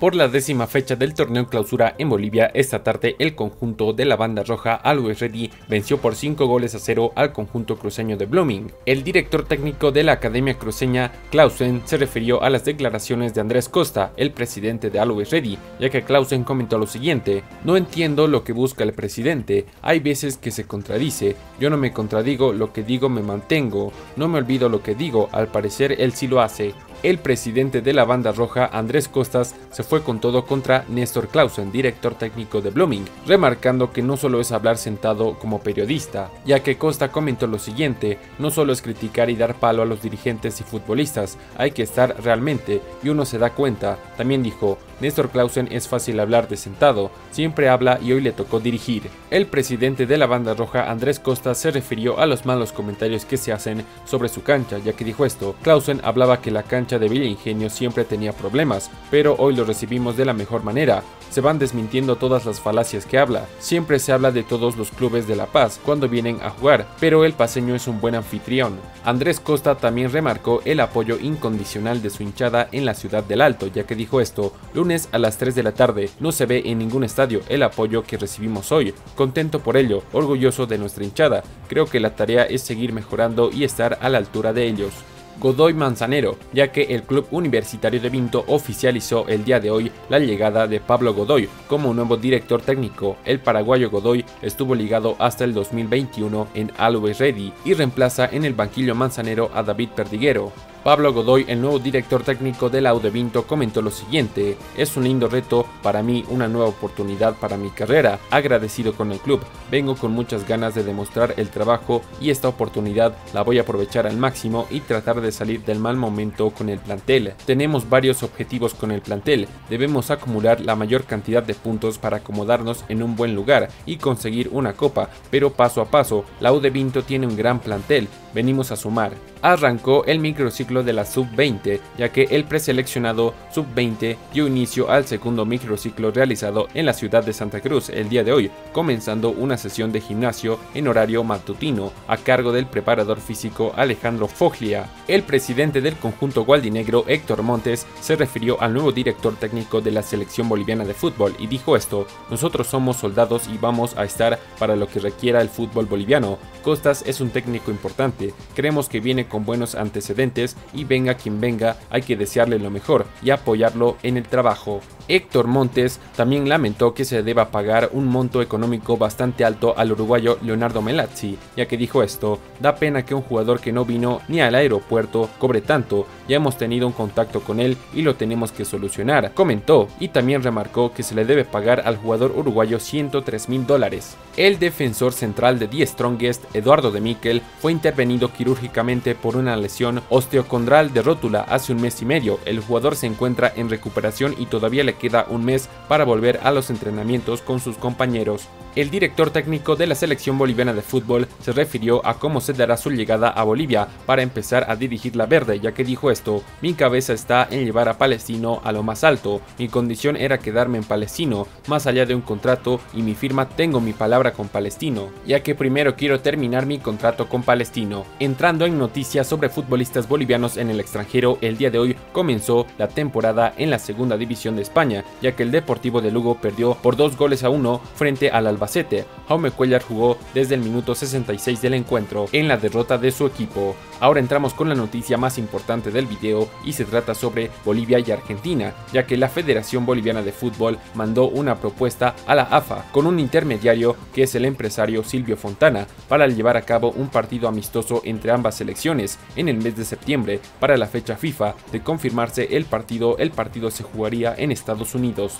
Por la décima fecha del torneo clausura en Bolivia, esta tarde el conjunto de la banda roja Always Ready venció por 5 goles a 0 al conjunto cruceño de Blooming. El director técnico de la Academia Cruceña, Clausen, se refirió a las declaraciones de Andrés Costa, el presidente de Always Ready, ya que Clausen comentó lo siguiente, no entiendo lo que busca el presidente, hay veces que se contradice, yo no me contradigo, lo que digo me mantengo, no me olvido lo que digo, al parecer él sí lo hace, el presidente de la banda roja, Andrés Costas, se fue con todo contra Néstor Clausen, director técnico de Blooming, remarcando que no solo es hablar sentado como periodista, ya que Costa comentó lo siguiente, no solo es criticar y dar palo a los dirigentes y futbolistas, hay que estar realmente, y uno se da cuenta, también dijo, Néstor Clausen es fácil hablar de sentado, siempre habla y hoy le tocó dirigir. El presidente de la banda roja, Andrés Costa, se refirió a los malos comentarios que se hacen sobre su cancha, ya que dijo esto, Clausen hablaba que la cancha de Villa Ingenio siempre tenía problemas, pero hoy lo recibimos de la mejor manera, se van desmintiendo todas las falacias que habla. Siempre se habla de todos los clubes de La Paz cuando vienen a jugar, pero el paseño es un buen anfitrión. Andrés Costa también remarcó el apoyo incondicional de su hinchada en la ciudad del Alto, ya que dijo esto, lunes a las 3 de la tarde, no se ve en ningún estadio el apoyo que recibimos hoy. Contento por ello, orgulloso de nuestra hinchada. Creo que la tarea es seguir mejorando y estar a la altura de ellos. Godoy Manzanero, ya que el Club Universitario de Vinto oficializó el día de hoy la llegada de Pablo Godoy como nuevo director técnico. El paraguayo Godoy estuvo ligado hasta el 2021 en Always Ready y reemplaza en el banquillo manzanero a David Perdiguero. Pablo Godoy, el nuevo director técnico del Vinto, comentó lo siguiente, es un lindo reto para mí, una nueva oportunidad para mi carrera, agradecido con el club, vengo con muchas ganas de demostrar el trabajo y esta oportunidad la voy a aprovechar al máximo y tratar de salir del mal momento con el plantel. Tenemos varios objetivos con el plantel, debemos acumular la mayor cantidad de puntos para acomodarnos en un buen lugar y conseguir una copa, pero paso a paso, la Vinto tiene un gran plantel, venimos a sumar. Arrancó el microciclo de la sub-20, ya que el preseleccionado sub-20 dio inicio al segundo microciclo realizado en la ciudad de Santa Cruz el día de hoy, comenzando una sesión de gimnasio en horario matutino a cargo del preparador físico Alejandro Foglia. El presidente del conjunto gualdinegro Héctor Montes se refirió al nuevo director técnico de la selección boliviana de fútbol y dijo esto, nosotros somos soldados y vamos a estar para lo que requiera el fútbol boliviano. Costas es un técnico importante, creemos que viene con buenos antecedentes y venga quien venga, hay que desearle lo mejor y apoyarlo en el trabajo. Héctor Montes también lamentó que se deba pagar un monto económico bastante alto al uruguayo Leonardo Melazzi, ya que dijo esto, da pena que un jugador que no vino ni al aeropuerto cobre tanto, ya hemos tenido un contacto con él y lo tenemos que solucionar, comentó, y también remarcó que se le debe pagar al jugador uruguayo 103 mil dólares. El defensor central de The Strongest, Eduardo de Miquel, fue intervenido quirúrgicamente por una lesión osteocondral de rótula hace un mes y medio. El jugador se encuentra en recuperación y todavía le queda un mes para volver a los entrenamientos con sus compañeros. El director técnico de la selección boliviana de fútbol se refirió a cómo se dará su llegada a Bolivia para empezar a dirigir la verde, ya que dijo esto, mi cabeza está en llevar a Palestino a lo más alto, mi condición era quedarme en Palestino, más allá de un contrato y mi firma tengo mi palabra con Palestino, ya que primero quiero terminar mi contrato con Palestino. Entrando en noticias sobre futbolistas bolivianos en el extranjero, el día de hoy comenzó la temporada en la segunda división de España, ya que el Deportivo de Lugo perdió por dos goles a uno frente al Albacete. Jaume Cuellar jugó desde el minuto 66 del encuentro en la derrota de su equipo. Ahora entramos con la noticia más importante del video y se trata sobre Bolivia y Argentina, ya que la Federación Boliviana de Fútbol mandó una propuesta a la AFA con un intermediario que es el empresario Silvio Fontana para llevar a cabo un partido amistoso entre ambas selecciones en el mes de septiembre para la fecha FIFA de confirmarse el partido el partido se jugaría en Estados Unidos.